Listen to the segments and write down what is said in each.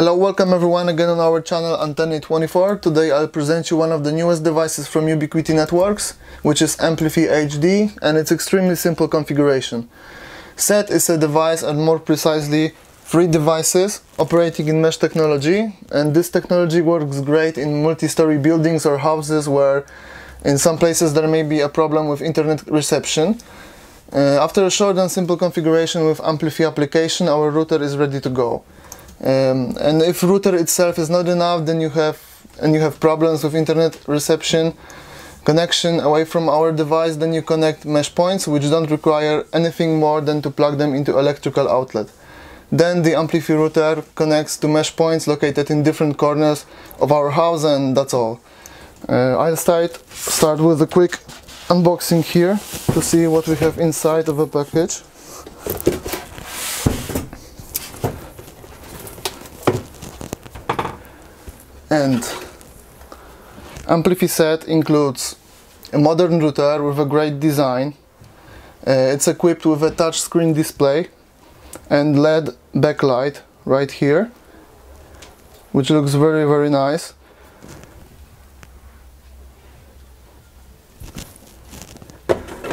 Hello, welcome everyone again on our channel Anteny24. Today I'll present you one of the newest devices from Ubiquiti Networks, which is AmpliFi HD, and its extremely simple configuration. SET is a device and more precisely three devices operating in mesh technology, and this technology works great in multi-story buildings or houses where in some places there may be a problem with internet reception. Uh, after a short and simple configuration with AmpliFi application, our router is ready to go. Um, and if router itself is not enough, then you have and you have problems with internet reception connection away from our device, then you connect mesh points which don't require anything more than to plug them into electrical outlet. Then the AmpliFi router connects to mesh points located in different corners of our house and that's all. Uh, I'll start, start with a quick unboxing here to see what we have inside of a package. And AmpliFi set includes a modern router with a great design. Uh, it's equipped with a touchscreen display and LED backlight right here, which looks very very nice.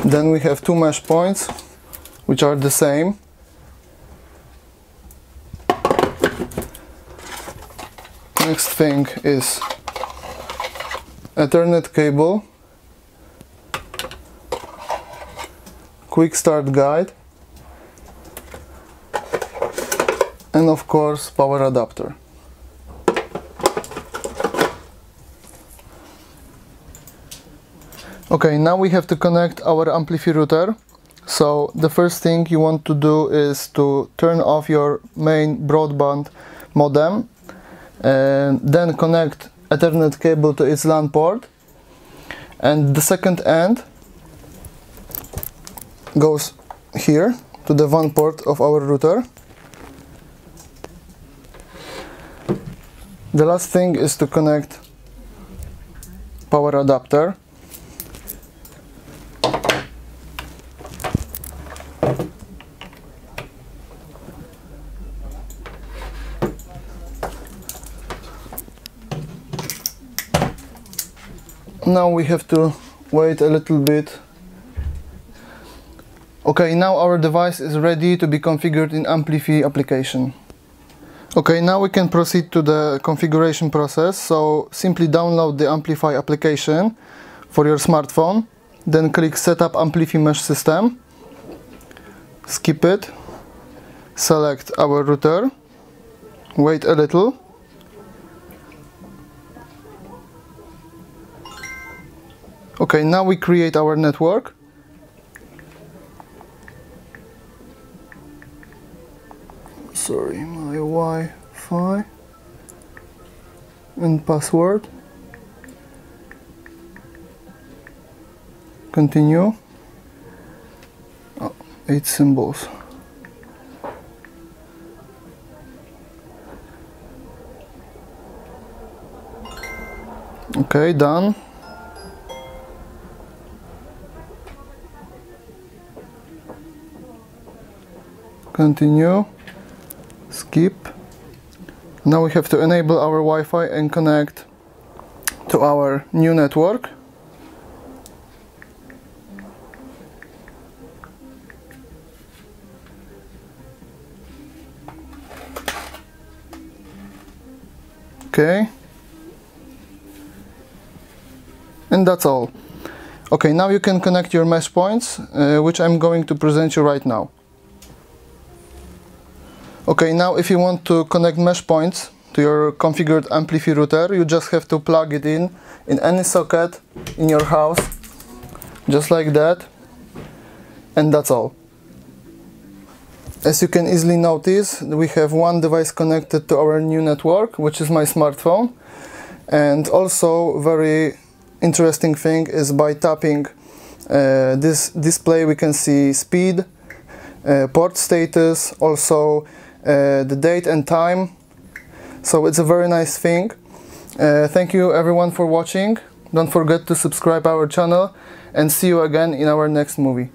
Then we have two mesh points, which are the same. Next thing is Ethernet cable, quick start guide, and of course power adapter. Okay, now we have to connect our AmpliFi router. So the first thing you want to do is to turn off your main broadband modem and then connect Ethernet cable to its LAN port and the second end goes here to the WAN port of our router. The last thing is to connect power adapter now we have to wait a little bit. Okay now our device is ready to be configured in AmpliFi application. Okay now we can proceed to the configuration process. So simply download the AmpliFi application for your smartphone then click setup AmpliFi mesh system. Skip it. Select our router. Wait a little Okay, now we create our network. Sorry, my Wi-Fi and password. Continue. Oh, eight symbols. Okay, done. Continue. Skip. Now we have to enable our Wi-Fi and connect to our new network. Okay. And that's all. Okay now you can connect your mesh points uh, which I'm going to present you right now Okay, now if you want to connect mesh points to your configured AmpliFi router, you just have to plug it in in any socket in your house, just like that, and that's all. As you can easily notice, we have one device connected to our new network, which is my smartphone, and also very interesting thing is by tapping uh, this display we can see speed, uh, port status, also the date and time. So it's a very nice thing. Uh, thank you everyone for watching. Don't forget to subscribe our channel and see you again in our next movie.